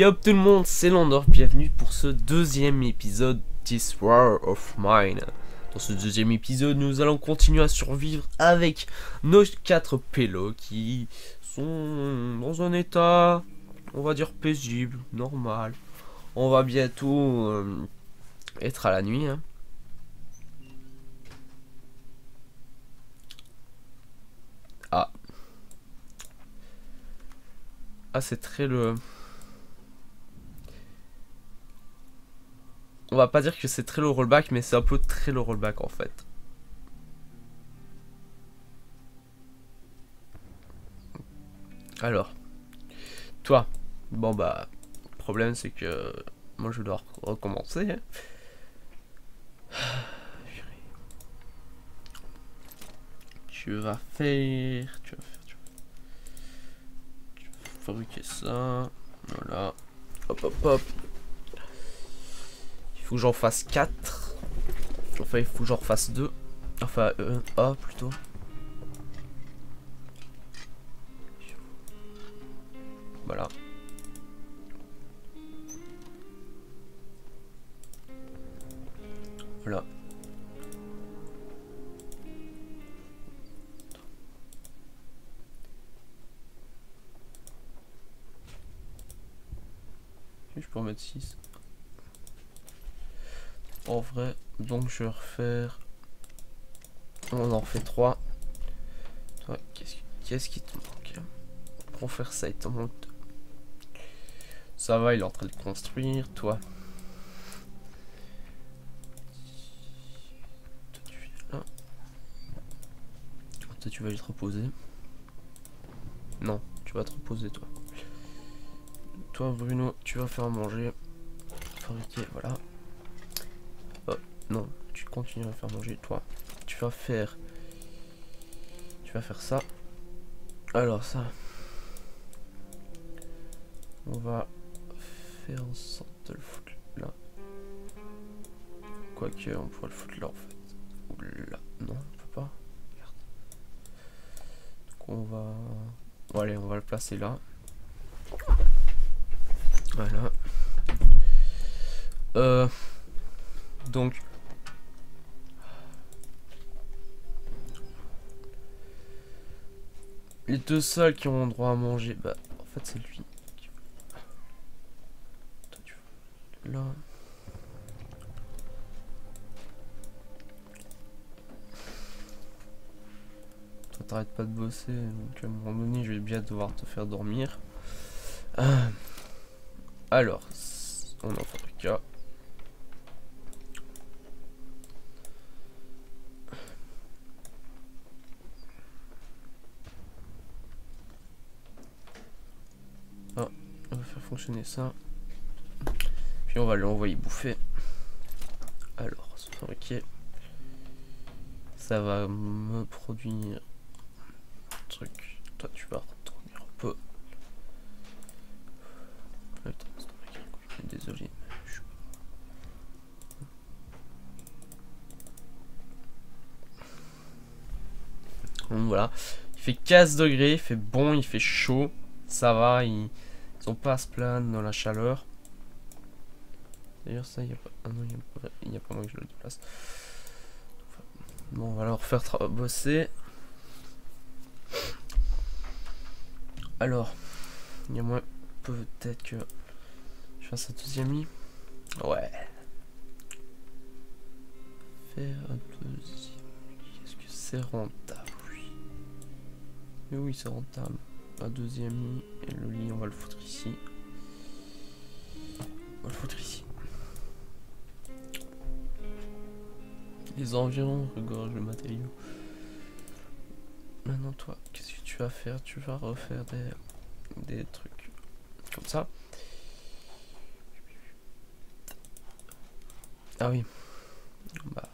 Yo tout le monde, c'est Landor, bienvenue pour ce deuxième épisode This War of Mine. Dans ce deuxième épisode, nous allons continuer à survivre avec nos quatre pélos qui sont dans un état, on va dire paisible, normal. On va bientôt euh, être à la nuit. Hein. Ah. Ah, c'est très le... On va pas dire que c'est très le rollback, mais c'est un peu très le rollback en fait. Alors, toi, bon bah, le problème c'est que moi je dois recommencer. Hein. Tu vas faire, tu vas faire, tu vas, tu vas fabriquer ça, voilà, hop hop hop. Faut que j'en fasse 4. Enfin, il faut que j'en fasse 2. Enfin, euh, A plutôt. Voilà. Voilà. Je peux en mettre 6 en vrai. Donc je vais refaire. On en refait 3. Toi, qu'est-ce qui te manque? Pour faire ça, il te manque. Ça va, il est en train de construire. Toi. Toi, tu vas aller te reposer. Non, tu vas te reposer, toi. Toi, Bruno, tu vas faire manger. Fabriquer, voilà. Non, tu continues à faire manger toi. Tu vas faire... Tu vas faire ça. Alors ça... On va faire en sorte de le foutre là. Quoique, on pourrait le foutre là en fait. Ou là. Non, on peut pas. Donc on va... Bon, allez, on va le placer là. Voilà. Euh... Donc, Les deux seuls qui ont droit à manger, bah en fait c'est lui. Là. Toi t'arrêtes pas de bosser, donc à un moment donné je vais bien devoir te faire dormir. Ah. Alors, on en fabrique fonctionner ça. Puis on va l'envoyer bouffer. Alors, ok. Ça va me produire un truc. Toi, tu vas retourner un peu. Désolé. Donc voilà. Il fait 15 degrés, il fait bon, il fait chaud. Ça va, il... Ils ont pas à se plaindre dans la chaleur. D'ailleurs, ça, il n'y a pas. Ah n'y a, pas moins que je le déplace. Bon, on va leur faire bosser. Alors, il y a moins. Peut-être que je fasse un deuxième lit. Ouais. Faire un deuxième lit. Est-ce que c'est rentable? Mais oui, c'est rentable deuxième et le lit on va le foutre ici. On va le foutre ici. Les environs regorgent de matériaux. Maintenant toi, qu'est-ce que tu vas faire? Tu vas refaire des, des trucs comme ça. Ah oui. Bah,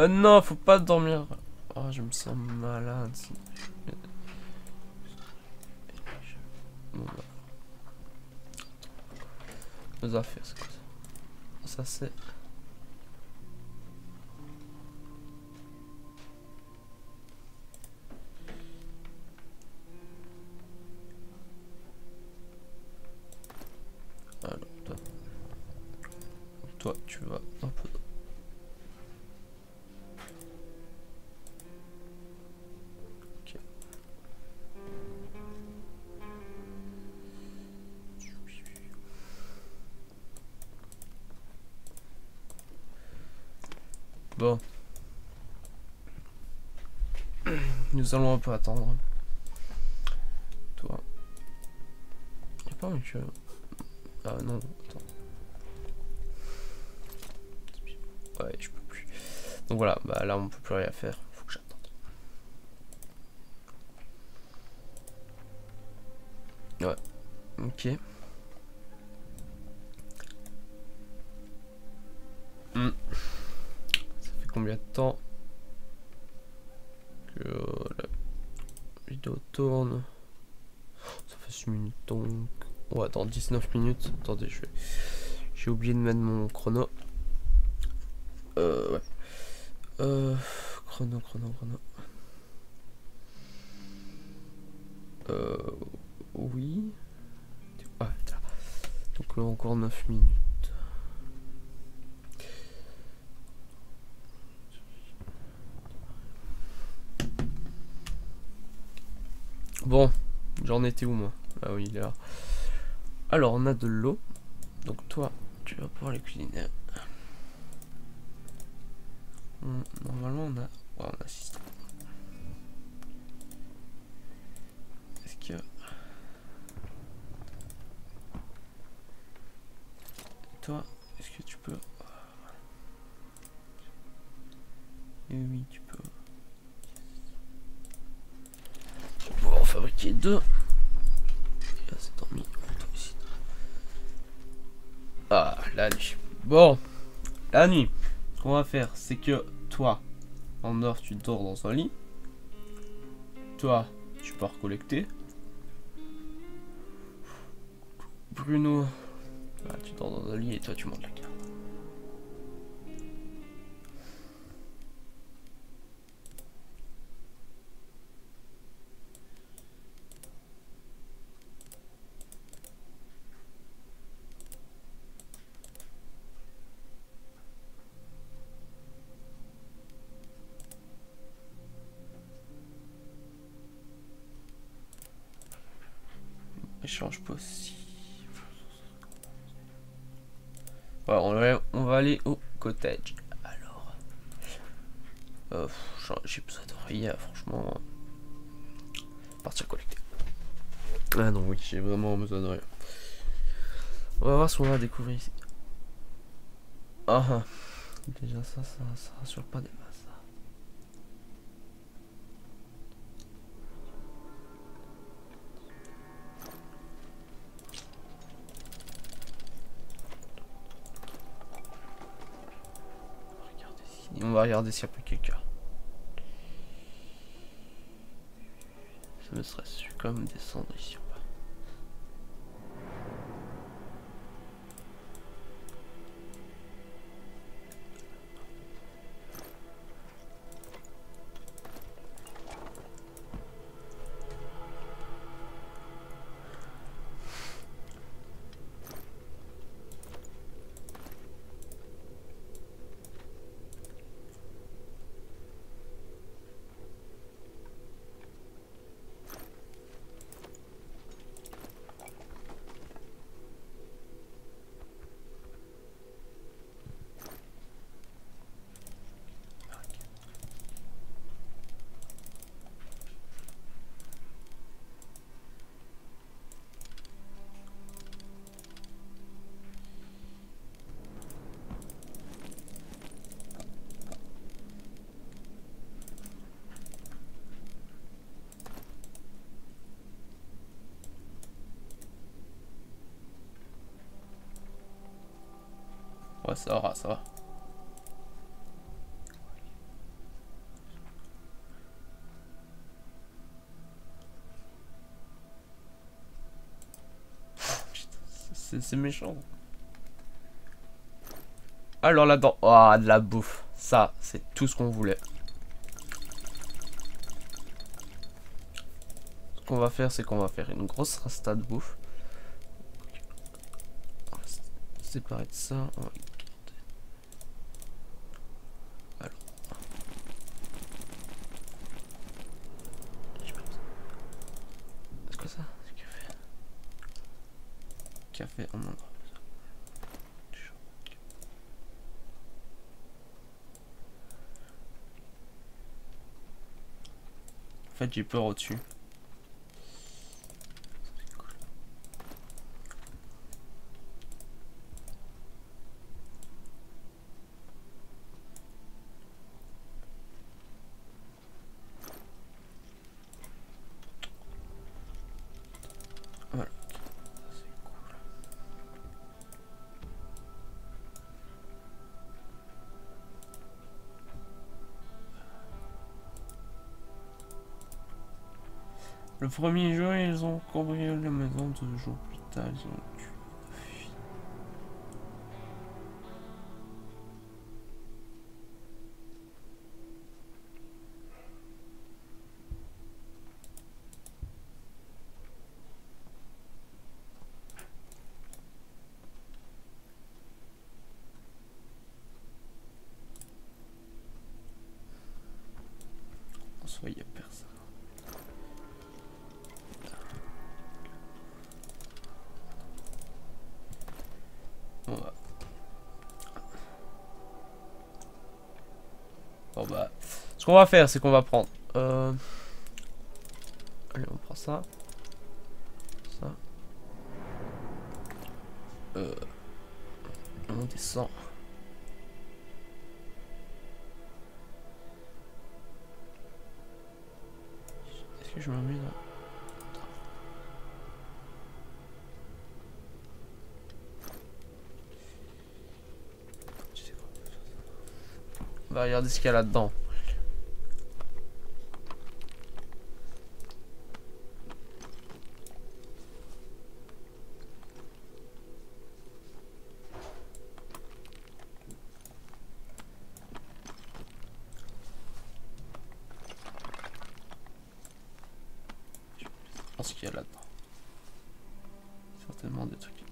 Oh non, faut pas dormir. Oh, je me sens malade. C'est ça c'est... Alors, toi. Toi, tu vas un peu Nous allons un peu attendre. Toi. Y'a pas un que... Ah non, attends. Ouais, je peux plus. Donc voilà, bah là on peut plus rien faire. Faut que j'attende. Ouais. Ok. Hmm. Ça fait combien de temps la vidéo tourne Ça fait 6 minutes donc. Ouais, attends, 19 minutes. Attendez, je vais. J'ai oublié de mettre mon chrono. Euh, ouais. Euh, chrono, chrono, chrono. Euh, oui. Ah. Donc là, encore 9 minutes. Bon, j'en étais où moi? Ah oui, là. Alors, on a de l'eau. Donc toi, tu vas pouvoir les cuisiner. Normalement, on a... Ouais, on a système. Est-ce que... Toi, est-ce que tu peux... Oui, tu peux... Tu vas aussi. Ah, la nuit. Bon, la nuit. Ce qu'on va faire, c'est que toi, en or, tu dors dans un lit. Toi, tu pars collecter. Bruno, ah, tu dors dans un lit et toi, tu montes la Échange possible. On va, aller au cottage. Alors. Euh, J'ai besoin de rien, franchement. Partir collecter. Ah non, oui, j'ai vraiment besoin de rien. On va voir ce qu'on va découvrir ici. Ah ah. Déjà, ça, ça, ça rassure pas des masses. On va regarder s'il n'y a plus quelqu'un. Ça me vais quand même descendre ici Ça va, ça va. C'est- méchant. Alors là-dedans, oh, de la bouffe. Ça, c'est tout ce qu'on voulait. Ce qu'on va faire, c'est qu'on va faire une grosse rasta de bouffe. Séparer de ça. Café, en besoin. En fait, j'ai peur au-dessus. Le premier jour, ils ont cambriolé la maison. Deux jours plus tard, Bon bah. Ce qu'on va faire, c'est qu'on va prendre. Euh... Allez, on prend ça. Ça. Euh... On descend. Est-ce que je me mets là Tu sais quoi, on peut faire ça. On va regarder ce qu'il y a là-dedans. pense qu'il y a là-dedans. Certainement des trucs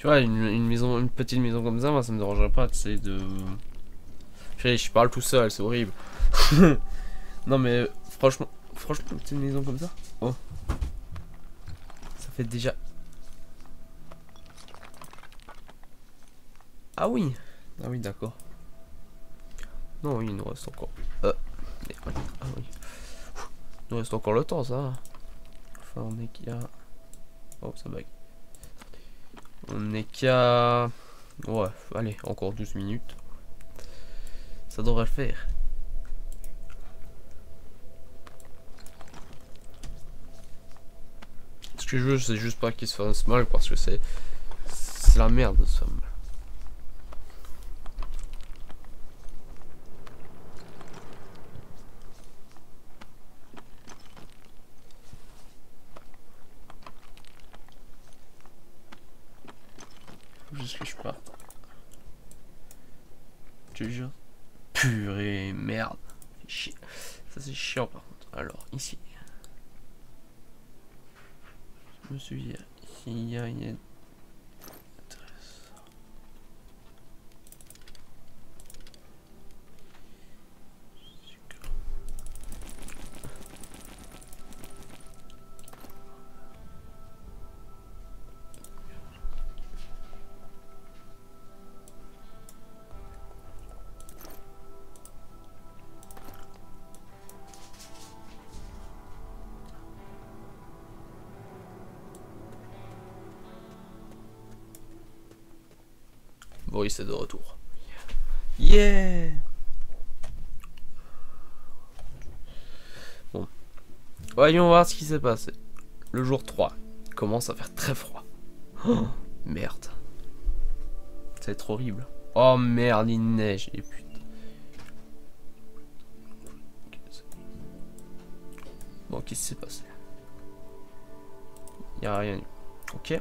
Tu vois, une, une maison, une petite maison comme ça, moi ça me dérangerait pas, tu sais, de. Je, je parle tout seul, c'est horrible. non mais franchement, franchement, une petite maison comme ça. Oh. Ça fait déjà Ah oui Ah oui, d'accord. Non, il nous reste encore... Euh... Ah oui. Il nous reste encore le temps, ça. Enfin, on est qu'à... Oh, ça bug. On est qu'à... Ouais, allez, encore 12 minutes. Ça devrait le faire. Ce que je veux, c'est juste pas qu'il se fasse mal, parce que c'est... C'est la merde de faire mal. Faut juste que je te jure. Purée, merde. C'est chi- Ça c'est chiant par contre. Alors, ici. Je me souviens. Ici, il y a... il Boris est de retour. Yeah Bon. Voyons voir ce qui s'est passé. Le jour 3. Il commence à faire très froid. Oh, merde. Ça va être horrible. Oh merde, il neige. Et putain. Bon, qu'est-ce qui s'est passé? Il a rien eu. Ok.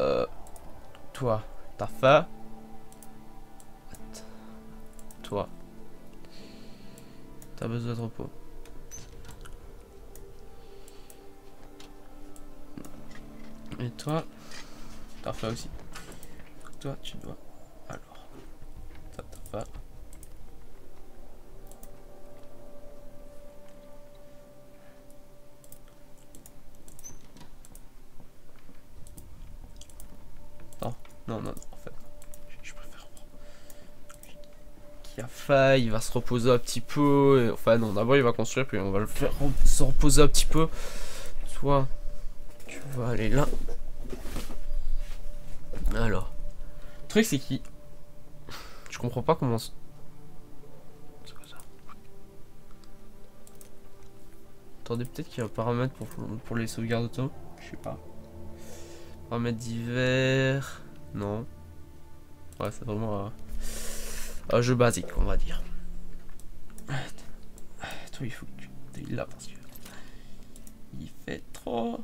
Euh. Toi, t'as faim T'as besoin de repos. Et toi, t'en fais aussi. Toi, tu dois. Alors, ça t'en va. Non, non, non. A failli, il va se reposer un petit peu. enfin, non, d'abord il va construire, puis on va le faire se reposer un petit peu. Toi, tu vas aller là. Alors. Le truc, c'est qui. Je comprends pas comment. C'est quoi ça? Attendez, peut-être qu'il y a un paramètre pour, pour les sauvegardes auto. Je sais pas. Paramètre d'hiver. Non. Ouais, c'est vraiment un, jeu basique, on va dire. Toi, il faut que tu là parce que il fait trop.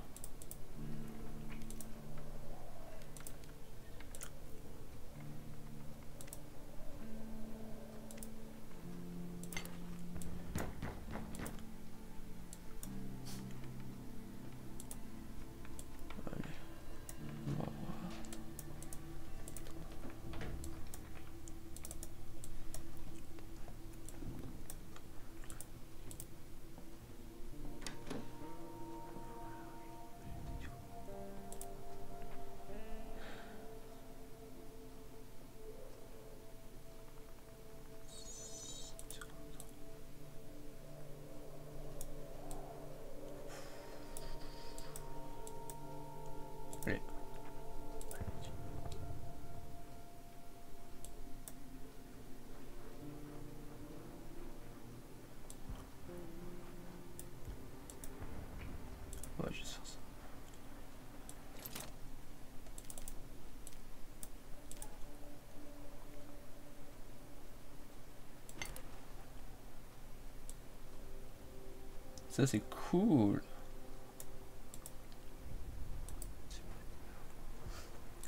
Ça c'est cool.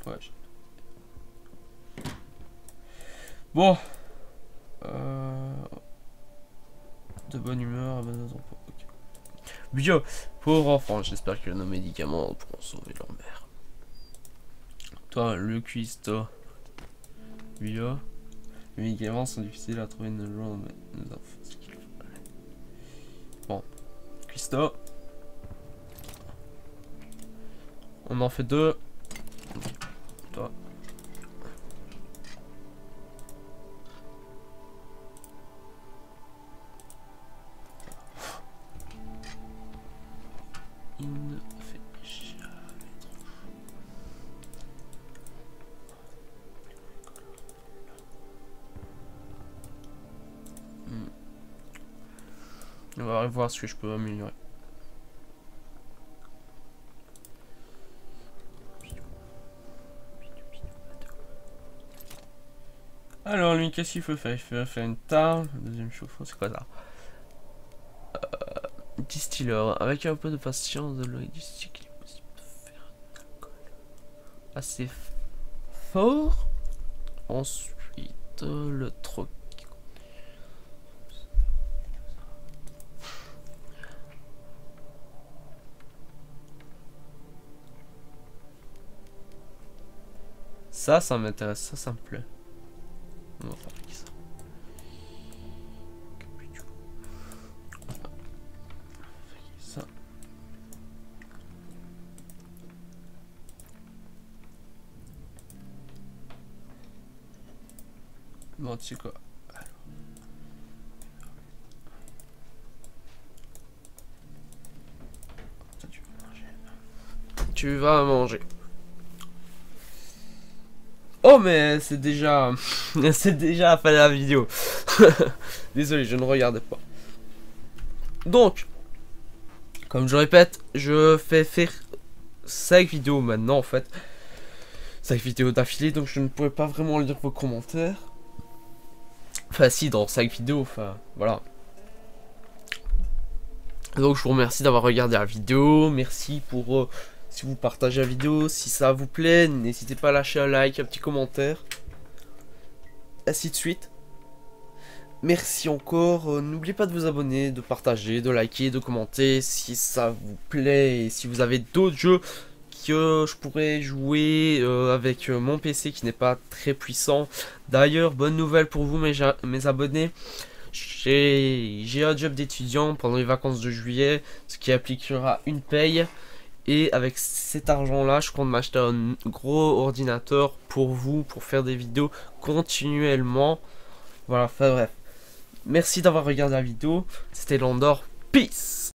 Ouais. Bon. Euh... De bonne humeur. Bio, pauvre enfant, j'espère que nos médicaments pourront sauver leur mère. Toi, le cuistot. Bio. Les médicaments sont difficiles à trouver nos jours, On en fait deux. Voir ce que je peux améliorer. Alors lui, qu'est-ce qu'il faut faire? Il faut faire une table, deuxième chauffe-eau, c'est quoi ça? Euh, Distiller, avec un peu de patience, de l'eau il est possible de faire un alcool assez fort. Ensuite, le troc. Ça, ça m'intéresse, ça, ça me plaît. On va fabriquer ça. ça. Bon, tu sais quoi? Tu vas manger. Oh mais c'est déjà... c'est déjà la fin la vidéo. Désolé, je ne regardais pas. Donc, comme je répète, je fais faire 5 vidéos maintenant en fait. 5 vidéos d'affilée, donc je ne pourrais pas vraiment lire vos commentaires. Enfin si, dans 5 vidéos, enfin voilà. Donc je vous remercie d'avoir regardé la vidéo. Merci pour... Euh, si vous partagez la vidéo, si ça vous plaît, n'hésitez pas à lâcher un like, un petit commentaire. Ainsi de suite. Merci encore. Euh, n'oubliez pas de vous abonner, de partager, de liker, de commenter si ça vous plaît et si vous avez d'autres jeux que je pourrais jouer euh, avec euh, mon PC qui n'est pas très puissant. D'ailleurs, bonne nouvelle pour vous mes, mes abonnés. J'ai un job d'étudiant pendant les vacances de juillet, ce qui appliquera une paye. Et avec cet argent-là, je compte m'acheter un gros ordinateur pour vous, pour faire des vidéos continuellement. Voilà, enfin bref. Merci d'avoir regardé la vidéo. C'était Landor. Peace